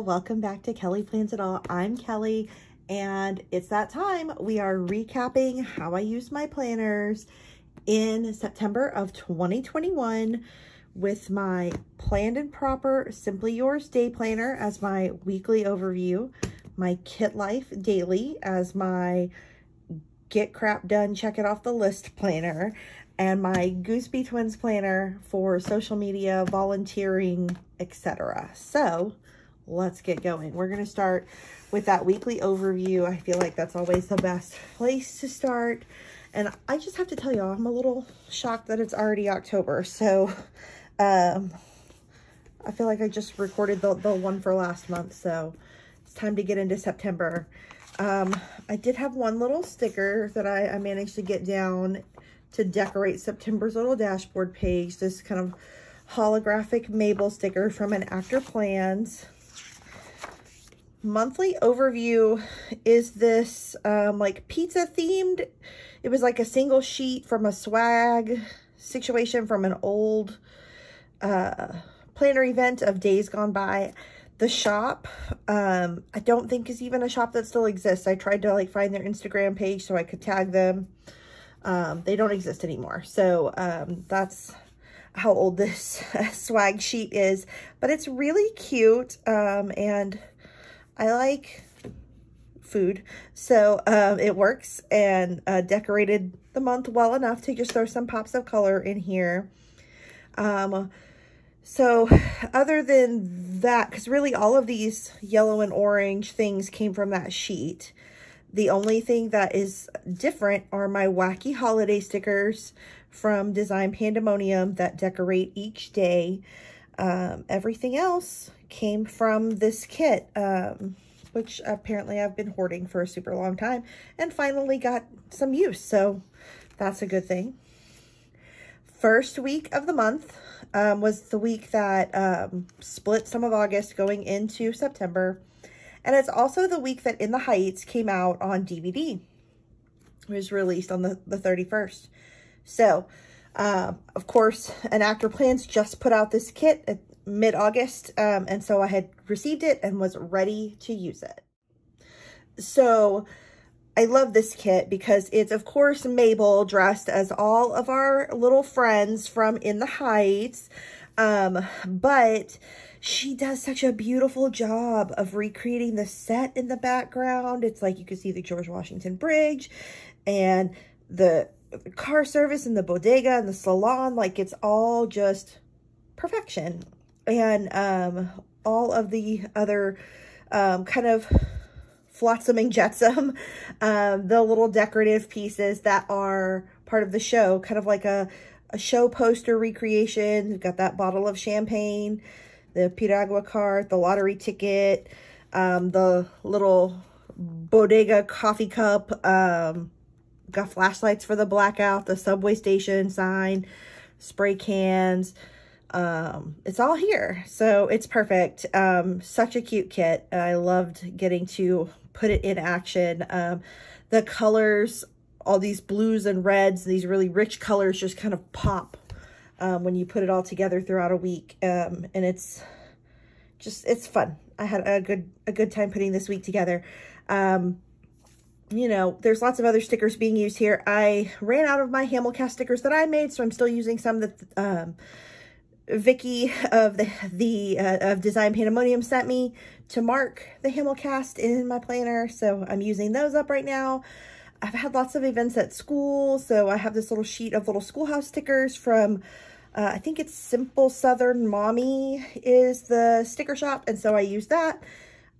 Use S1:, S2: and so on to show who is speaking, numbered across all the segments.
S1: Welcome back to Kelli Plans It All. I'm Kelli and it's that time. We are recapping how I use my planners in September of 2021 with my planned and proper Simply Yours day planner as my weekly overview, my KITLIFE daily as my get crap done, check it off the list planner, and my Goosby Twins planner for social media, volunteering, etc. So let's get going. We're going to start with that weekly overview. I feel like that's always the best place to start. And I just have to tell y'all, I'm a little shocked that it's already October. So um, I feel like I just recorded the, the one for last month. So it's time to get into September. Um, I did have one little sticker that I, I managed to get down to decorate September's little dashboard page. This kind of holographic Mabel sticker from an Actor Plans. Monthly overview is this um, like pizza themed. It was like a single sheet from a swag situation from an old uh, planner event of days gone by. The shop, um, I don't think is even a shop that still exists. I tried to like find their Instagram page so I could tag them. Um, they don't exist anymore. So um, that's how old this swag sheet is. But it's really cute um, and I like food. So um, it works and uh, decorated the month well enough to just throw some pops of color in here. Um, so other than that, because really all of these yellow and orange things came from that sheet. The only thing that is different are my wacky holiday stickers from Design Pandemonium that decorate each day. Um, everything else came from this kit, um, which apparently I've been hoarding for a super long time and finally got some use. So that's a good thing. First week of the month um, was the week that um, split some of August going into September. And it's also the week that In the Heights came out on DVD. It was released on the, the 31st. So, uh, of course, an Actor Plans just put out this kit at mid-August. Um, and so I had received it and was ready to use it. So I love this kit because it's, of course, Mabel dressed as all of our little friends from In the Heights. Um, but she does such a beautiful job of recreating the set in the background. It's like you can see the George Washington Bridge and the car service and the bodega and the salon. Like it's all just perfection. And um, all of the other um, kind of flotsam and jetsam, um, the little decorative pieces that are part of the show, kind of like a, a show poster recreation. We've got that bottle of champagne the Piragua cart, the lottery ticket, um, the little bodega coffee cup, um, got flashlights for the blackout, the subway station sign, spray cans. Um, it's all here. So it's perfect. Um, such a cute kit. I loved getting to put it in action. Um, the colors, all these blues and reds, these really rich colors just kind of pop um, when you put it all together throughout a week. Um, and it's just, it's fun. I had a good, a good time putting this week together. Um, you know, there's lots of other stickers being used here. I ran out of my Hamilcast stickers that I made, so I'm still using some that um, Vicky of the, the uh, of Design Pandemonium sent me to mark the Hamilcast in my planner. So I'm using those up right now. I've had lots of events at school, so I have this little sheet of little schoolhouse stickers from uh, I think it's Simple Southern Mommy is the sticker shop. And so I use that.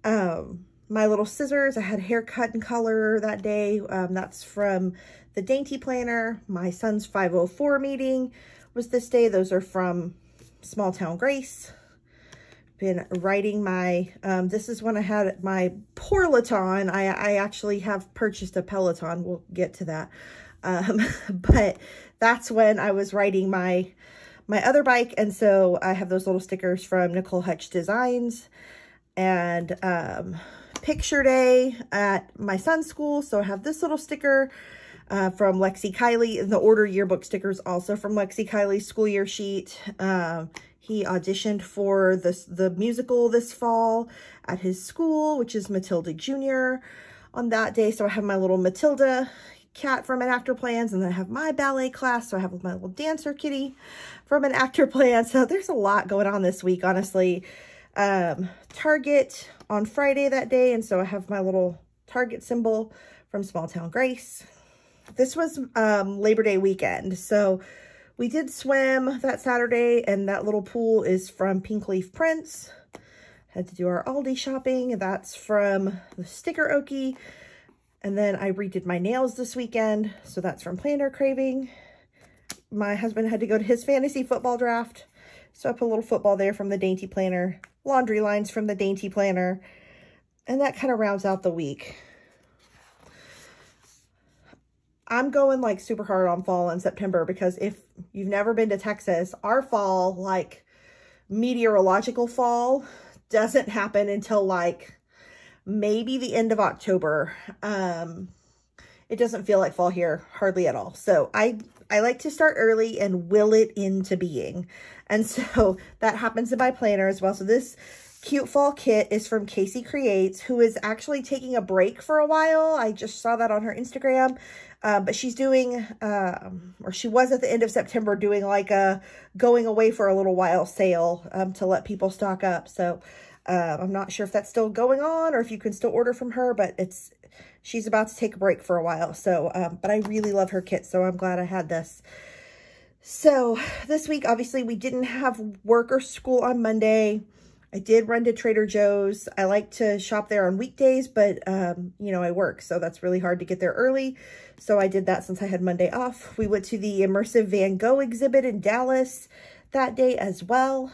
S1: Um, my little scissors, I had haircut and color that day. Um, that's from the Dainty Planner. My son's 504 meeting was this day. Those are from Small Town Grace. Been writing my, um, this is when I had my poor Peloton. I, I actually have purchased a Peloton. We'll get to that. Um, but that's when I was writing my my other bike. And so I have those little stickers from Nicole Hutch Designs and um, picture day at my son's school. So I have this little sticker uh, from Lexie Kylee. The order yearbook stickers also from Lexie Kylee's school year sheet. Uh, He auditioned for the, the musical this fall at his school, which is Matilda Jr. on that day. So I have my little Matilda cat from an actor plans and then I have my ballet class. So I have my little dancer kitty from an actor plan. So there's a lot going on this week, honestly. Um, Target on Friday that day. And so I have my little Target symbol from Small Town Grace. This was um, Labor Day weekend. So we did swim that Saturday and that little pool is from Pink Leaf Prints. Had to do our Aldi shopping. That's from the Sticker Okie. And then I redid my nails this weekend. So that's from Planner Craving. My husband had to go to his fantasy football draft. So I put a little football there from the Dainty Planner. Laundry lines from the Dainty Planner. And that kind of rounds out the week. I'm going like super hard on fall in September because if you've never been to Texas, our fall, like meteorological fall, doesn't happen until like maybe the end of October. Um, it doesn't feel like fall here hardly at all. So I, I like to start early and will it into being. And so that happens in my planner as well. So this cute fall kit is from Kaysi Creates, who is actually taking a break for a while. I just saw that on her Instagram. Uh, but she's doing, um, or she was at the end of September doing like a going away for a little while sale um, to let people stock up. So uh, I'm not sure if that's still going on or if you can still order from her, but it's she's about to take a break for a while. So, um, but I really love her kit, so I'm glad I had this. So this week, obviously, we didn't have work or school on Monday. I did run to Trader Joe's. I like to shop there on weekdays, but, um, you know, I work, so that's really hard to get there early. So I did that since I had Monday off. We went to the Immersive Van Gogh exhibit in Dallas that day as well.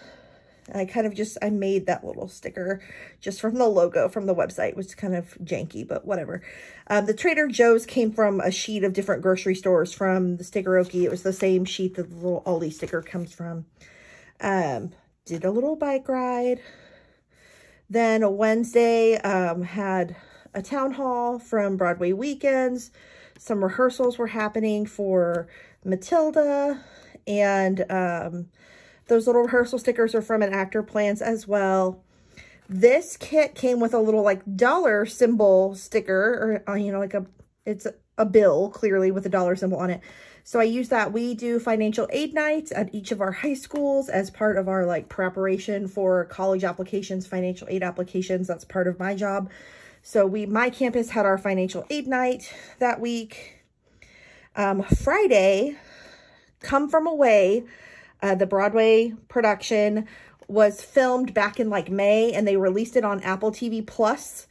S1: I kind of just, I made that little sticker just from the logo from the website, which is kind of janky, but whatever. Um, the Trader Joe's came from a sheet of different grocery stores from the Sticker Okie. It was the same sheet that the little Aldi sticker comes from. Um, did a little bike ride. Then Wednesday, um, had a town hall from Broadway Weekends. Some rehearsals were happening for Matilda and, um, those little rehearsal stickers are from an actor plans as well. This kit came with a little like dollar symbol sticker or, uh, you know, like a, it's a bill clearly with a dollar symbol on it. So I use that. We do financial aid nights at each of our high schools as part of our like preparation for college applications, financial aid applications. That's part of my job. So we, my campus had our financial aid night that week. Um, Friday, Come From Away uh, the Broadway production was filmed back in like May and they released it on Apple TV Plus.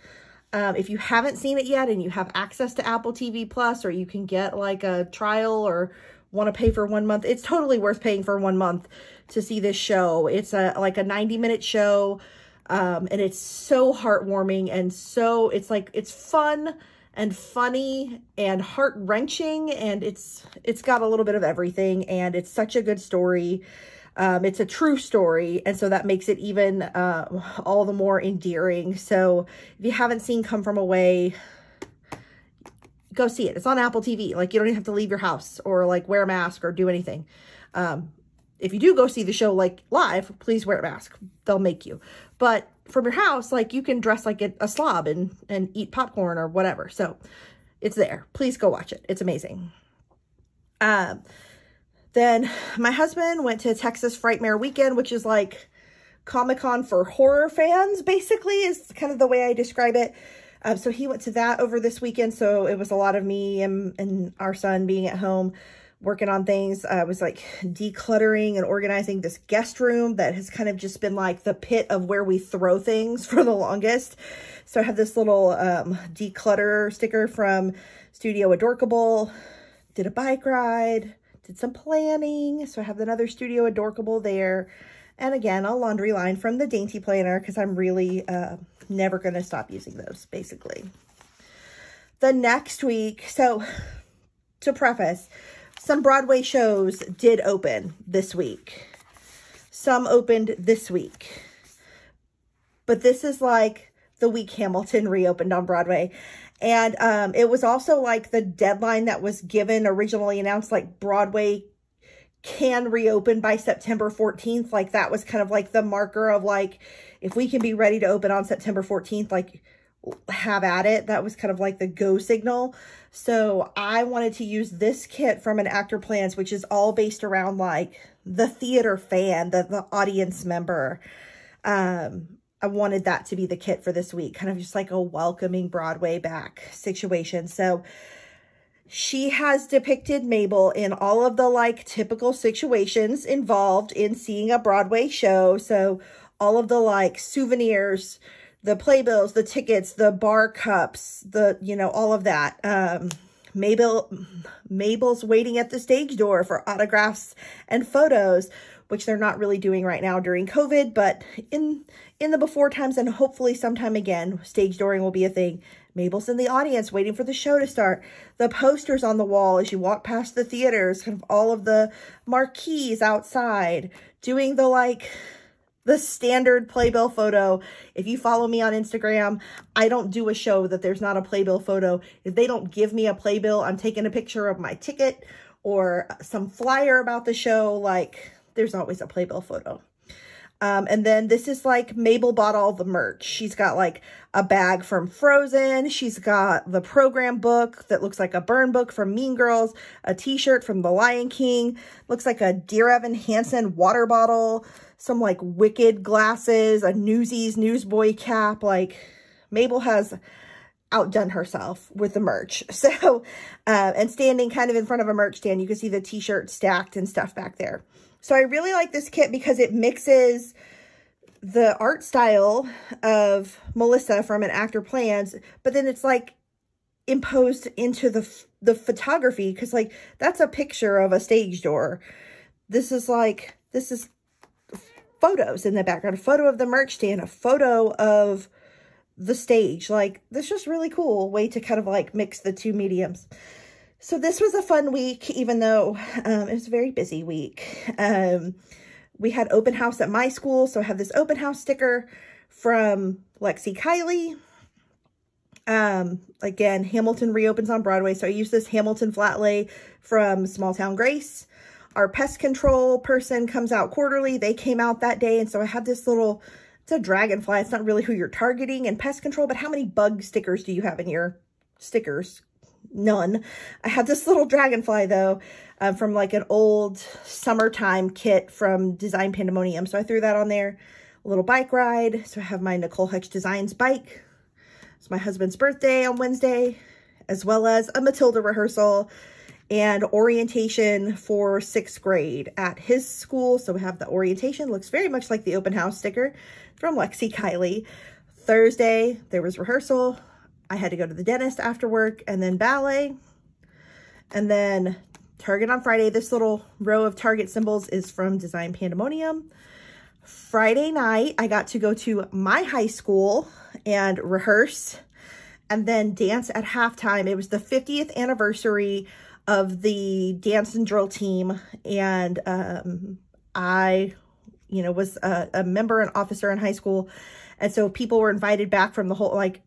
S1: Um, if you haven't seen it yet and you have access to Apple TV Plus or you can get like a trial or want to pay for one month, it's totally worth paying for one month to see this show. It's a like a 90 minute show um, and it's so heartwarming and so it's like it's fun and funny and heart-wrenching and it's it's got a little bit of everything and it's such a good story. Um, it's a true story and so that makes it even uh, all the more endearing. So if you haven't seen come from away go see it. It's on apple tv like you don't even have to leave your house or like wear a mask or do anything. Um, if you do go see the show like live please wear a mask. They'll make you. But from your house, like you can dress like a, a slob and, and eat popcorn or whatever. So it's there. Please go watch it. It's amazing. Um, then my husband went to Texas Frightmare Weekend, which is like Comic-Con for horror fans, basically, is kind of the way I describe it. Um, so he went to that over this weekend. So it was a lot of me and, and our son being at home working on things. I was like decluttering and organizing this guest room that has kind of just been like the pit of where we throw things for the longest. So I have this little um, declutter sticker from Studio Adorkable. Did a bike ride, did some planning. So I have another Studio Adorkable there. And again, a laundry line from the Dainty Planner because I'm really uh, never going to stop using those, basically. The next week, so to preface, some Broadway shows did open this week. Some opened this week. But this is like the week Hamilton reopened on Broadway. And um, it was also like the deadline that was given originally announced, like Broadway can reopen by September 14th. Like that was kind of like the marker of like, if we can be ready to open on September 14th, like have at it. That was kind of like the go signal. So I wanted to use this kit from an Actor Plans, which is all based around like the theater fan, the, the audience member. Um, I wanted that to be the kit for this week, kind of just like a welcoming Broadway back situation. So she has depicted Mabel in all of the like typical situations involved in seeing a Broadway show. So all of the like souvenirs, the playbills, the tickets, the bar cups, the, you know, all of that. Um, Mabel, Mabel's waiting at the stage door for autographs and photos, which they're not really doing right now during COVID, but in, in the before times and hopefully sometime again, stage dooring will be a thing. Mabel's in the audience waiting for the show to start. The posters on the wall as you walk past the theaters, kind of all of the marquees outside, doing the like the standard playbill photo. If you follow me on Instagram, I don't do a show that there's not a playbill photo. If they don't give me a playbill, I'm taking a picture of my ticket or some flyer about the show. Like there's always a playbill photo. Um, and then this is like Mabel bought all the merch. She's got like a bag from Frozen. She's got the program book that looks like a burn book from Mean Girls, a t-shirt from The Lion King, looks like a Dear Evan Hansen water bottle, some like Wicked glasses, a Newsies newsboy cap. Like Mabel has outdone herself with the merch. So, uh, and standing kind of in front of a merch stand, you can see the t-shirt stacked and stuff back there. So I really like this kit because it mixes the art style of Melissa from an Actor Plans, but then it's like imposed into the the photography because like that's a picture of a stage door. This is like, this is photos in the background, a photo of the merch stand, a photo of the stage. Like, this is just really cool way to kind of like mix the two mediums. So this was a fun week, even though um, it was a very busy week. Um, we had open house at my school, so I have this open house sticker from Lexie Kylee. Um, again, Hamilton reopens on Broadway, so I use this Hamilton flat lay from Small Town Grace. Our pest control person comes out quarterly. They came out that day, and so I had this little, it's a dragonfly. It's not really who you're targeting in pest control, but how many bug stickers do you have in your stickers none. I had this little dragonfly though uh, from like an old summertime kit from Design Pandemonium. So I threw that on there. A little bike ride. So I have my Nicole Hutch Designs bike. It's my husband's birthday on Wednesday, as well as a Matilda rehearsal and orientation for sixth grade at his school. So we have the orientation, looks very much like the open house sticker from Lexie Kylee. Thursday, there was rehearsal. I had to go to the dentist after work and then ballet. And then Target on Friday. This little row of Target symbols is from Design Pandemonium. Friday night, I got to go to my high school and rehearse and then dance at halftime. It was the 50th anniversary of the dance and drill team. And um, I, you know, was a, a member and officer in high school. And so people were invited back from the whole, like,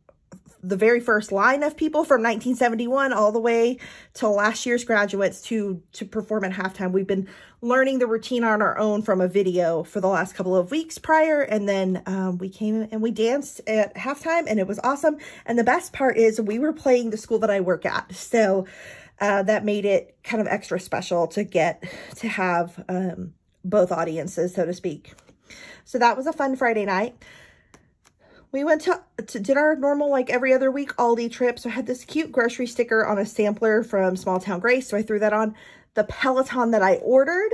S1: the very first line of people from 1971 all the way to last year's graduates to to perform at halftime. We've been learning the routine on our own from a video for the last couple of weeks prior. And then um, we came and we danced at halftime and it was awesome. And the best part is we were playing the school that I work at. So uh, that made it kind of extra special to get to have um, both audiences, so to speak. So that was a fun Friday night we went to, to, did our normal like every other week Aldi trip. So I had this cute grocery sticker on a sampler from Small Town Grace. So I threw that on. The Peloton that I ordered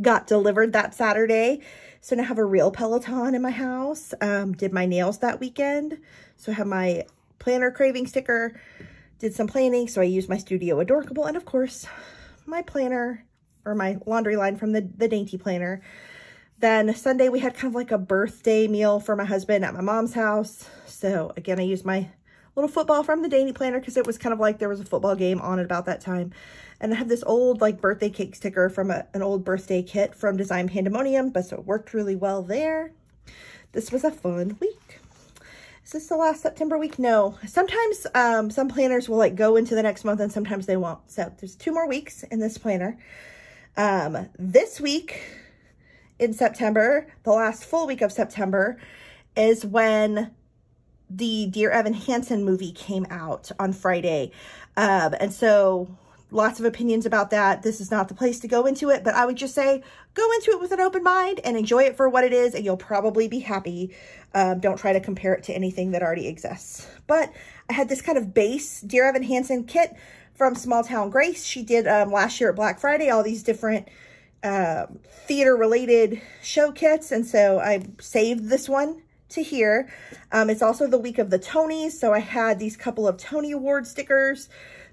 S1: got delivered that Saturday. So now I have a real Peloton in my house. Um, did my nails that weekend. So I have my planner craving sticker. Did some planning. So I used my Studio Adorkable. And of course, my planner or my laundry line from the, the Dainty Planner. Then Sunday we had kind of like a birthday meal for my husband at my mom's house. So again, I used my little football from the Dainty Planner because it was kind of like there was a football game on at about that time. And I have this old like birthday cake sticker from a, an old birthday kit from Design Pandemonium, but so it worked really well there. This was a fun week. Is this the last September week? No. Sometimes um, some planners will like go into the next month and sometimes they won't. So there's two more weeks in this planner. Um, this week in September, the last full week of September, is when the Dear Evan Hansen movie came out on Friday. Um, and so lots of opinions about that. This is not the place to go into it, but I would just say go into it with an open mind and enjoy it for what it is, and you'll probably be happy. Um, don't try to compare it to anything that already exists. But I had this kind of base Dear Evan Hansen kit from Small Town Grace. She did um, last year at Black Friday all these different uh, theater related show kits, and so I saved this one to here. Um, it's also the week of the Tonys, so I had these couple of Tony Award stickers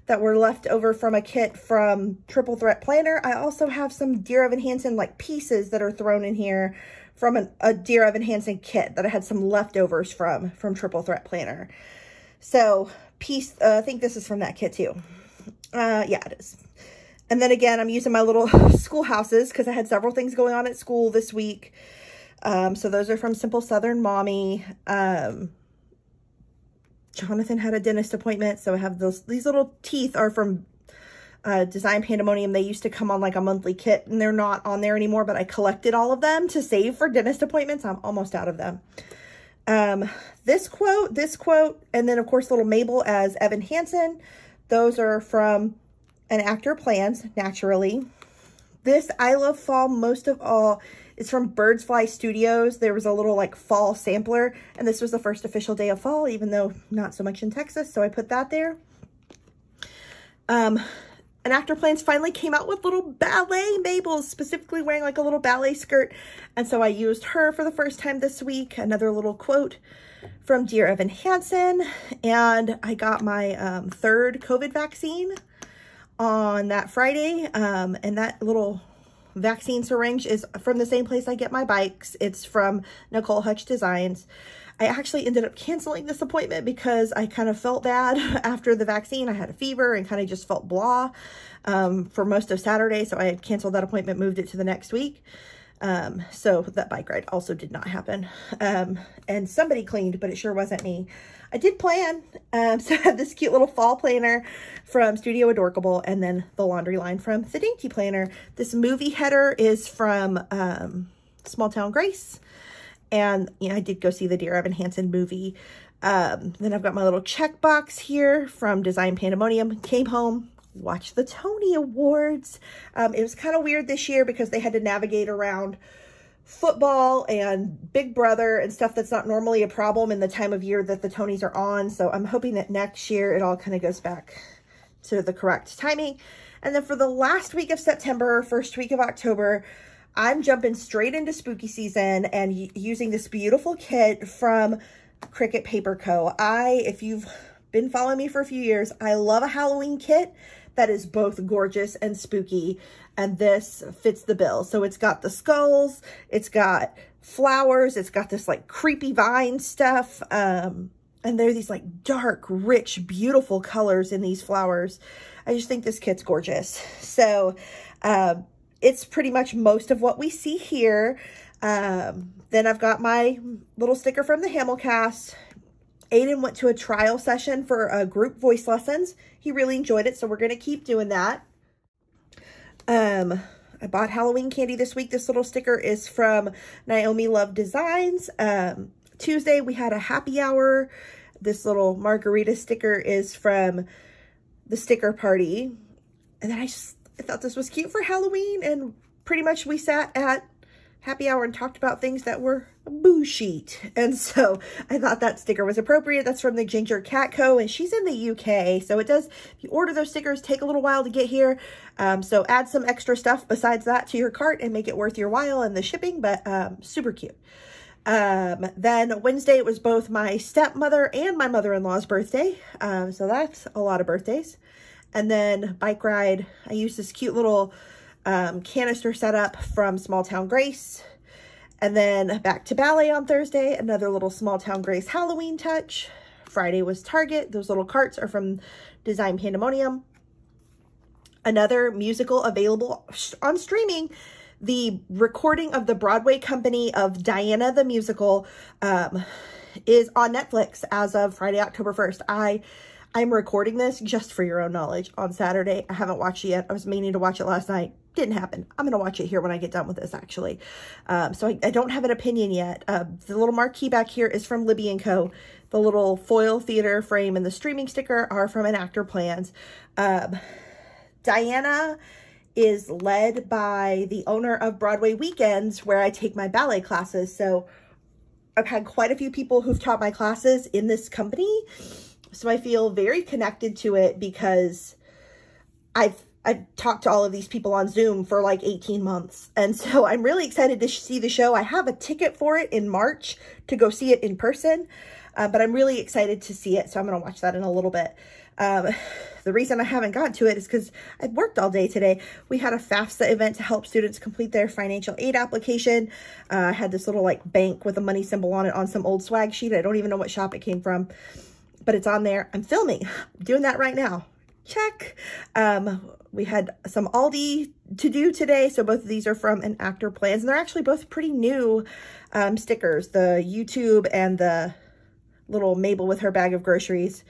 S1: that were left over from a kit from Triple Threat Planner. I also have some Dear Evan Hansen like pieces that are thrown in here from an, a Dear Evan Hansen kit that I had some leftovers from, from Triple Threat Planner. So piece, uh, I think this is from that kit too. Uh, yeah, it is. And then again, I'm using my little schoolhouses because I had several things going on at school this week. Um, so those are from Simple Southern Mommy. Um, Jonathan had a dentist appointment, so I have those. These little teeth are from uh, Design Pandemonium. They used to come on like a monthly kit, and they're not on there anymore, but I collected all of them to save for dentist appointments. I'm almost out of them. Um, this quote, this quote, and then, of course, little Mabel as Evan Hansen. Those are from An Actor Plans, naturally. This I Love Fall most of all it's from Birds Fly Studios. There was a little like fall sampler, and this was the first official day of fall, even though not so much in Texas, so I put that there. Um, an actor plans finally came out with little ballet Mabels, specifically wearing like a little ballet skirt. And so I used her for the first time this week. Another little quote from Dear Evan Hansen. And I got my um, third COVID vaccine on that Friday. Um, and that little vaccine syringe is from the same place I get my bikes. It's from Nicole Hutch Designs. I actually ended up canceling this appointment because I kind of felt bad after the vaccine. I had a fever and kind of just felt blah um, for most of Saturday. So I had canceled that appointment, moved it to the next week. Um, so that bike ride also did not happen. Um, and somebody cleaned, but it sure wasn't me. I did plan. Um, so I have this cute little fall planner from Studio Adorkable and then the laundry line from the Dainty Planner. This movie header is from um, Small Town Grace. And you know, I did go see the Dear Evan Hansen movie. Um, then I've got my little checkbox here from Design Pandemonium. Came home, watched the Tony Awards. Um, it was kind of weird this year because they had to navigate around football and Big Brother and stuff that's not normally a problem in the time of year that the Tonys are on. So I'm hoping that next year it all kind of goes back to the correct timing. And then for the last week of September, first week of October, I'm jumping straight into spooky season and using this beautiful kit from Cricket Paper Co. I, if you've been following me for a few years, I love a Halloween kit that is both gorgeous and spooky. And this fits the bill. So it's got the skulls, it's got flowers, it's got this like creepy vine stuff. Um, and they're these like dark, rich, beautiful colors in these flowers. I just think this kit's gorgeous. So um, it's pretty much most of what we see here. Um, then I've got my little sticker from the Hamilcast. Aiden went to a trial session for a group voice lessons. He really enjoyed it, so we're going to keep doing that. Um, I bought Halloween candy this week. This little sticker is from Naomi Love Designs. Um, Tuesday, we had a happy hour. This little margarita sticker is from the sticker party. And then I just I thought this was cute for Halloween. And pretty much we sat at happy hour and talked about things that were boo sheet. And so I thought that sticker was appropriate. That's from the Ginger Cat Co. And she's in the UK. So it does, if you order those stickers, take a little while to get here. Um, so add some extra stuff besides that to your cart and make it worth your while and the shipping, but um, super cute. Um, then Wednesday, it was both my stepmother and my mother-in-law's birthday. Um, so that's a lot of birthdays. And then bike ride, I used this cute little um, canister setup from Small Town Grace. And then back to ballet on Thursday, another little Small Town Grace Halloween touch. Friday was Target. Those little carts are from Design Pandemonium. Another musical available on streaming. The recording of the Broadway company of Diana the Musical um, is on Netflix as of Friday, October 1st. I I'm recording this just for your own knowledge on Saturday. I haven't watched it yet. I was meaning to watch it last night. Didn't happen. I'm going to watch it here when I get done with this, actually. Um, so I, I, don't have an opinion yet. Uh, the little marquee back here is from Libbie & Co. The little foil theater frame and the streaming sticker are from an Actor Plans. Um, Diana is led by the owner of Broadway Weekends, where I take my ballet classes. So I've had quite a few people who've taught my classes in this company. So I feel very connected to it because I've I've talked to all of these people on Zoom for like 18 months. And so I'm really excited to see the show. I have a ticket for it in March to go see it in person, uh, but I'm really excited to see it. So I'm going to watch that in a little bit. Um, the reason I haven't got to it is because I've worked all day today. We had a FAFSA event to help students complete their financial aid application. Uh, I had this little like bank with a money symbol on it on some old swag sheet. I don't even know what shop it came from, but it's on there. I'm filming, I'm doing that right now. Check. Um, we had some Aldi to do today. So both of these are from an actor Plans. And they're actually both pretty new um, stickers. The YouTube and the little Mabel with her bag of groceries.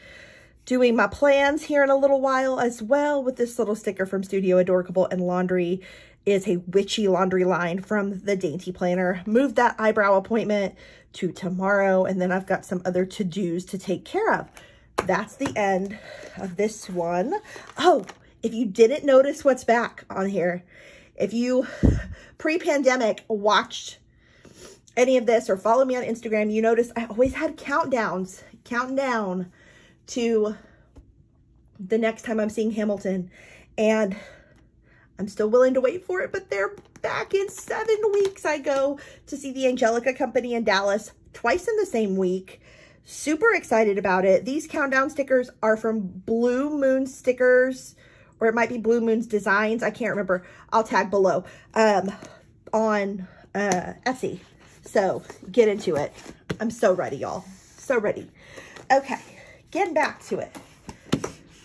S1: Doing my plans here in a little while as well with this little sticker from Studio Adorkable and Laundry is a witchy laundry line from the Dainty Planner. Moved that eyebrow appointment to tomorrow. And then I've got some other to-dos to take care of. That's the end of this one. Oh, if you didn't notice what's back on here, if you pre-pandemic watched any of this or follow me on Instagram, you notice I always had countdowns, counting down to the next time I'm seeing Hamilton. And I'm still willing to wait for it, but they're back in seven weeks. I go to see the Angelica Company in Dallas twice in the same week. Super excited about it. These countdown stickers are from Blue Moon Stickers or it might be Blue Moon's Designs. I can't remember. I'll tag below um, on uh, Etsy. So get into it. I'm so ready, y'all. So ready. Okay, getting back to it.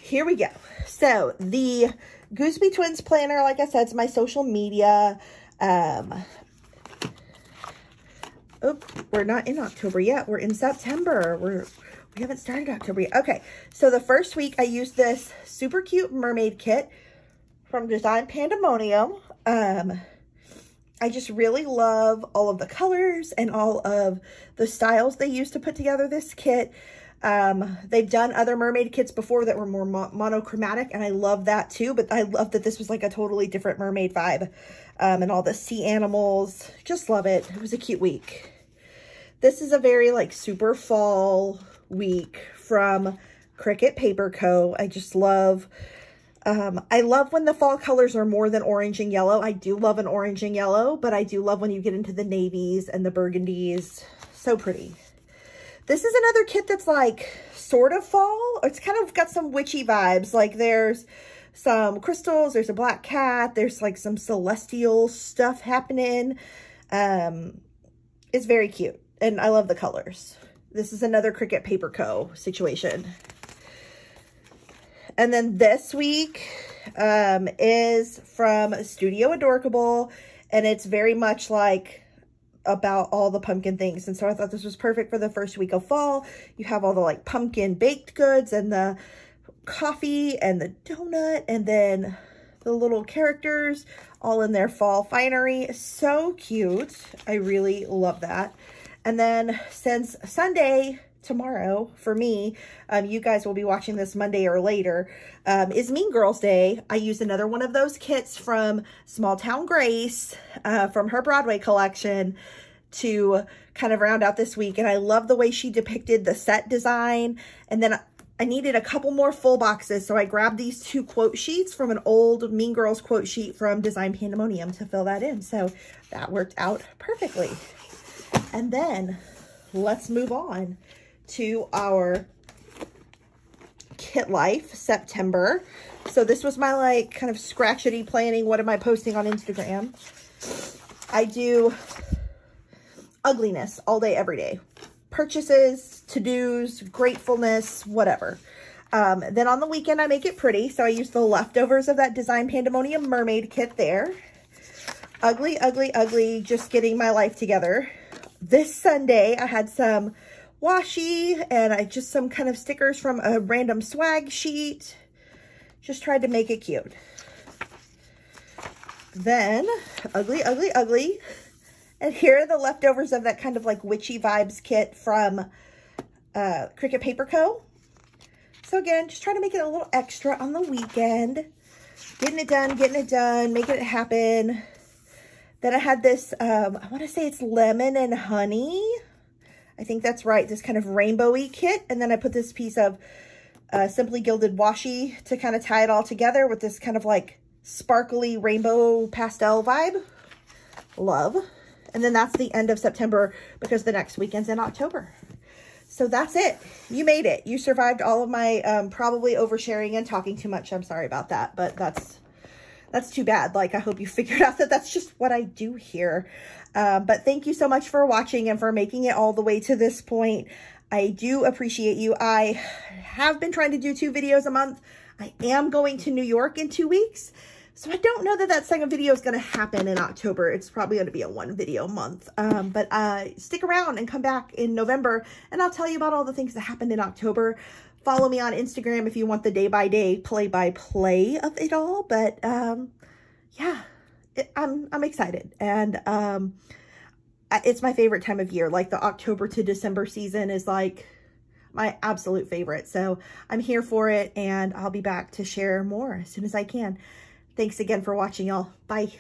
S1: Here we go. So the Goosby Twins planner, like I said, is my social media. Um, oh, we're not in October yet. We're in September. We're we haven't started October yet. Okay, so the first week I used this super cute mermaid kit from Design Pandemonium. Um, I just really love all of the colors and all of the styles they used to put together this kit. Um, they've done other mermaid kits before that were more mo monochromatic, and I love that too, but I love that this was like a totally different mermaid vibe. Um, and all the sea animals, just love it. It was a cute week. This is a very like super fall week from Cricket Paper Co. I just love, um, I love when the fall colors are more than orange and yellow. I do love an orange and yellow, but I do love when you get into the navies and the burgundies. So pretty. This is another kit that's like sort of fall. It's kind of got some witchy vibes. Like there's some crystals, there's a black cat, there's like some celestial stuff happening. Um, it's very cute and I love the colors. This is another Cricket Paper Co. situation. And then this week um, is from Studio Adorkable, and it's very much like about all the pumpkin things. And so I thought this was perfect for the first week of fall. You have all the like pumpkin baked goods and the coffee and the donut and then the little characters all in their fall finery. So cute. I really love that. And then since Sunday, tomorrow for me, um, you guys will be watching this Monday or later, um, is Mean Girls Day. I used another one of those kits from Small Town Grace uh, from her Broadway collection to kind of round out this week. And I love the way she depicted the set design. And then I needed a couple more full boxes, so I grabbed these two quote sheets from an old Mean Girls quote sheet from Design Pandemonium to fill that in. So that worked out perfectly. And then let's move on to our kit life September. So this was my like kind of scratchety planning. What am I posting on Instagram? I do ugliness all day, every day. Purchases, to-dos, gratefulness, whatever. Um, then on the weekend, I make it pretty. So I use the leftovers of that Design Pandemonium mermaid kit there. Ugly, ugly, ugly, just getting my life together this Sunday, I had some washi and I just some kind of stickers from a random swag sheet. Just tried to make it cute. Then, ugly, ugly, ugly. And here are the leftovers of that kind of like witchy vibes kit from uh, Cricket Paper Co. So again, just trying to make it a little extra on the weekend. Getting it done, getting it done, making it happen. Then I had this, um, I want to say it's lemon and honey. I think that's right. This kind of rainbowy kit. And then I put this piece of uh, Simply Gilded Washi to kind of tie it all together with this kind of like sparkly rainbow pastel vibe. Love. And then that's the end of September because the next weekend's in October. So that's it. You made it. You survived all of my um, probably oversharing and talking too much. I'm sorry about that, but that's that's too bad. Like, I hope you figured out that that's just what I do here. Um, but thank you so much for watching and for making it all the way to this point. I do appreciate you. I have been trying to do two videos a month. I am going to New York in two weeks. So I don't know that that second video is going to happen in October. It's probably going to be a one video month. Um, but uh, stick around and come back in November and I'll tell you about all the things that happened in October. Follow me on Instagram if you want the day-by-day play-by-play of it all. But um, yeah, it, I'm, I'm excited. And um, it's my favorite time of year. Like the October to December season is like my absolute favorite. So I'm here for it and I'll be back to share more as soon as I can. Thanks again for watching, y'all. Bye.